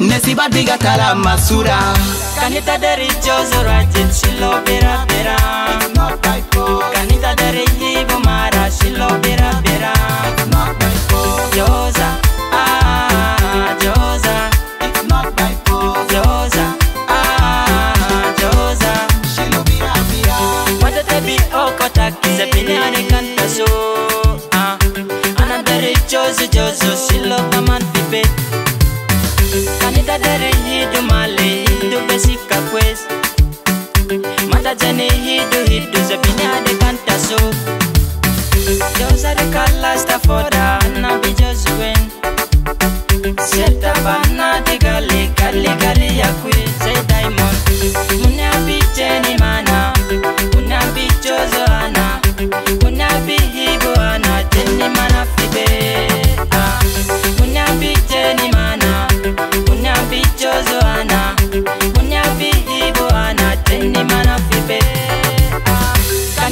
Nesiba diga tala masura Kanita deri jozo rajin shilobe to Jojo, she love the man Pipe. Kanita dere he do male, he do besika kwez. Mata jene he do he do zebine ade kanta so. Jojo de kalasta foda, na be Jojo wen.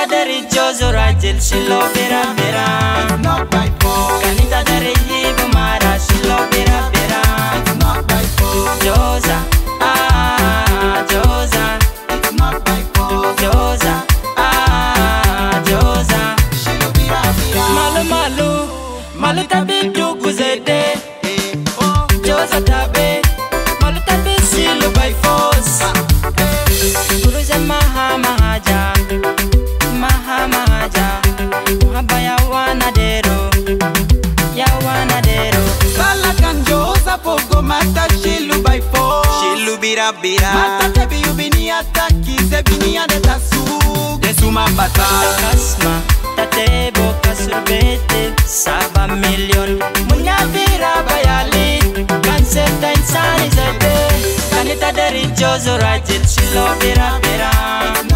Canita del religioso ragel si lo vera vera Canita del religioso mara si lo vera vera Religiosa ah religiosa ah, Malu malu malu tabik Kinshasa, Pogo, Mata, Shilu by four Shilu bira bira Mata tebi ubini ataki Zebini adeta su Desuma bata Kasma, tate boka surbete Saba million Munya vira bayali Kanseta insani zebe Kanita deri jozo rajit Shilu bira bira